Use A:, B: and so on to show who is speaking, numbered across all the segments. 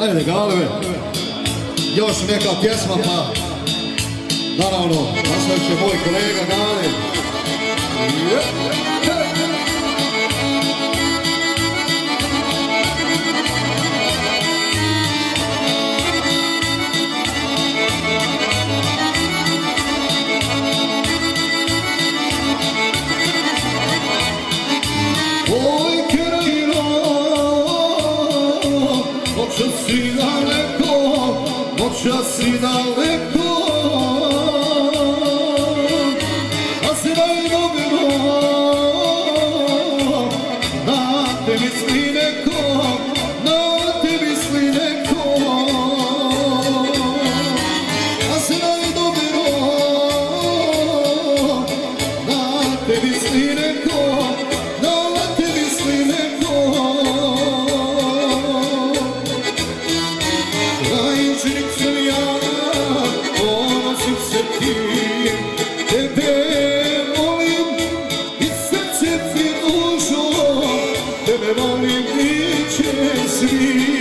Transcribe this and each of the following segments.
A: Ajde, galebe. Još neka pjesma pa... Naravno, nastavit će moj kolega Gale. Oj, Já volim biće svim.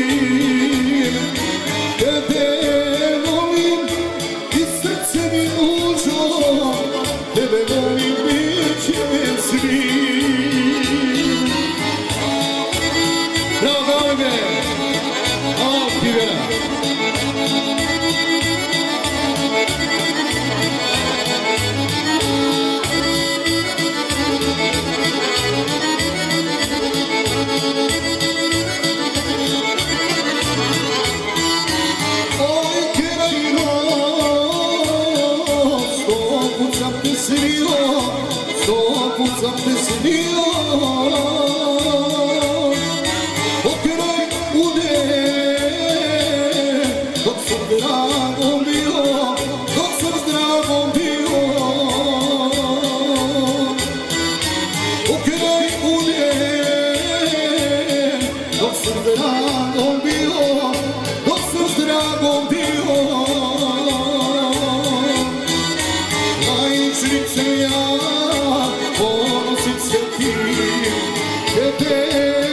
A: Sam te snio, sto sam te snio. Pokraj ude, dok sam dragom bio, dok sam dragom bio. Pokraj ude, dok sam dragom bio, dok sam dragom bio. Tebe volim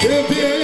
A: Eu